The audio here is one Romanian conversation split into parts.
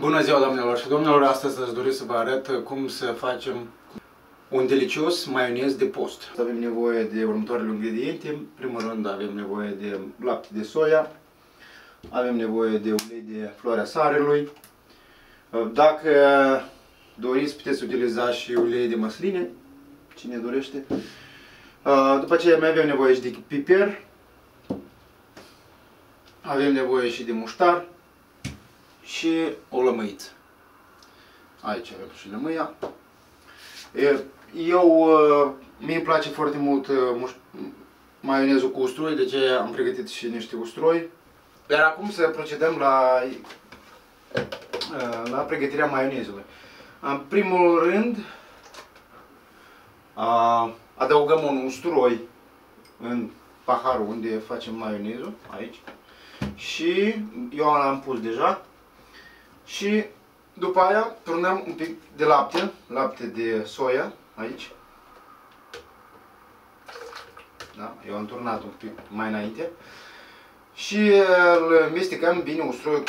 Bună ziua, doamnelor și domnilor! Astăzi aș dori să vă arăt cum să facem un delicios maionez de post. Avem nevoie de următoarele ingrediente. În primul rând avem nevoie de lapte de soia, avem nevoie de ulei de floarea sarelui. Dacă doriți, puteți utiliza și ulei de măsline, cine dorește. După aceea mai avem nevoie și de piper, avem nevoie și de muștar și o lămâiță. Aici avem și lămâia. Eu, mie îmi place foarte mult maionezul cu usturoi, de ce am pregătit și niște usturoi. Iar acum să procedăm la, la pregătirea maionezului. În primul rând, adăugăm un usturoi în paharul unde facem maionezul, aici. Și eu l-am pus deja. Și după aia turnăm un pic de lapte, lapte de soia, aici. Da? Eu am turnat un pic mai înainte. Și îl mestecăm bine usturoiul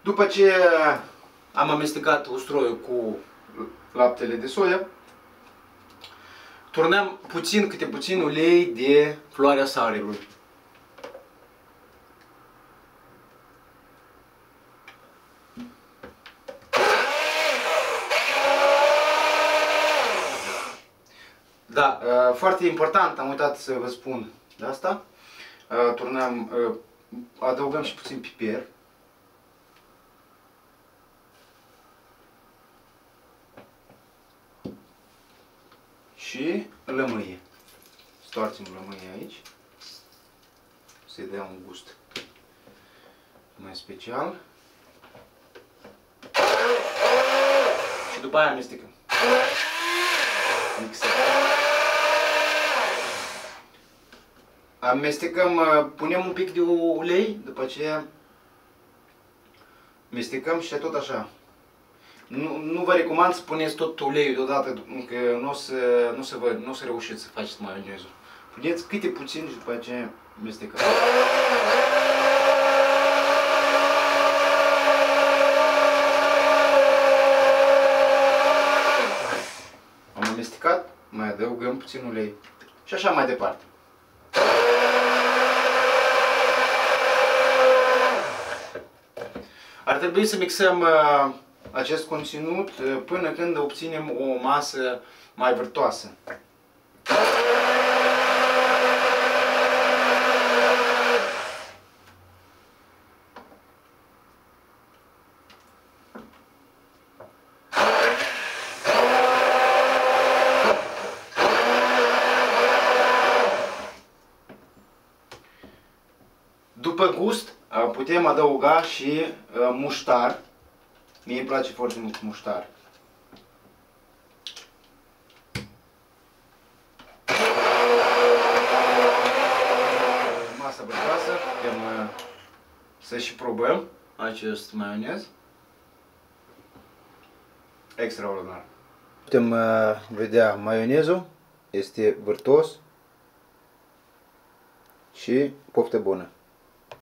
După ce am amestecat usturoiul cu laptele de soia, turnăm puțin câte puțin ulei de floarea sarelui. Da, uh, foarte important, am uitat să vă spun de asta. Uh, turnăm, uh, adăugăm și puțin piper. Și lămâie. Stoarțim lămâie aici. Să-i dea un gust mai special. Și după aia amestecăm. Mixăm. Amestecăm, uh, punem un pic de ulei, după aceea amestecăm și tot așa nu, nu vă recomand să puneți tot uleiul deodată, că nu o să, nu să, vă, nu o să reușiți să faceți maionezul. Puneți câte puțin și după aceea mestecați. Am amestecat, mai adăugăm puțin ulei și așa mai departe. Ar trebui să mixăm uh, acest conținut uh, până când obținem o masă mai vârtoasă. După gust uh, putem adăuga și uh, muștar Mie îmi place foarte mult muștar. Masa bătrasă, putem uh, să și probăm acest maionez. Extraordinar. Putem uh, vedea maionezul, este vârtos și poftă bună.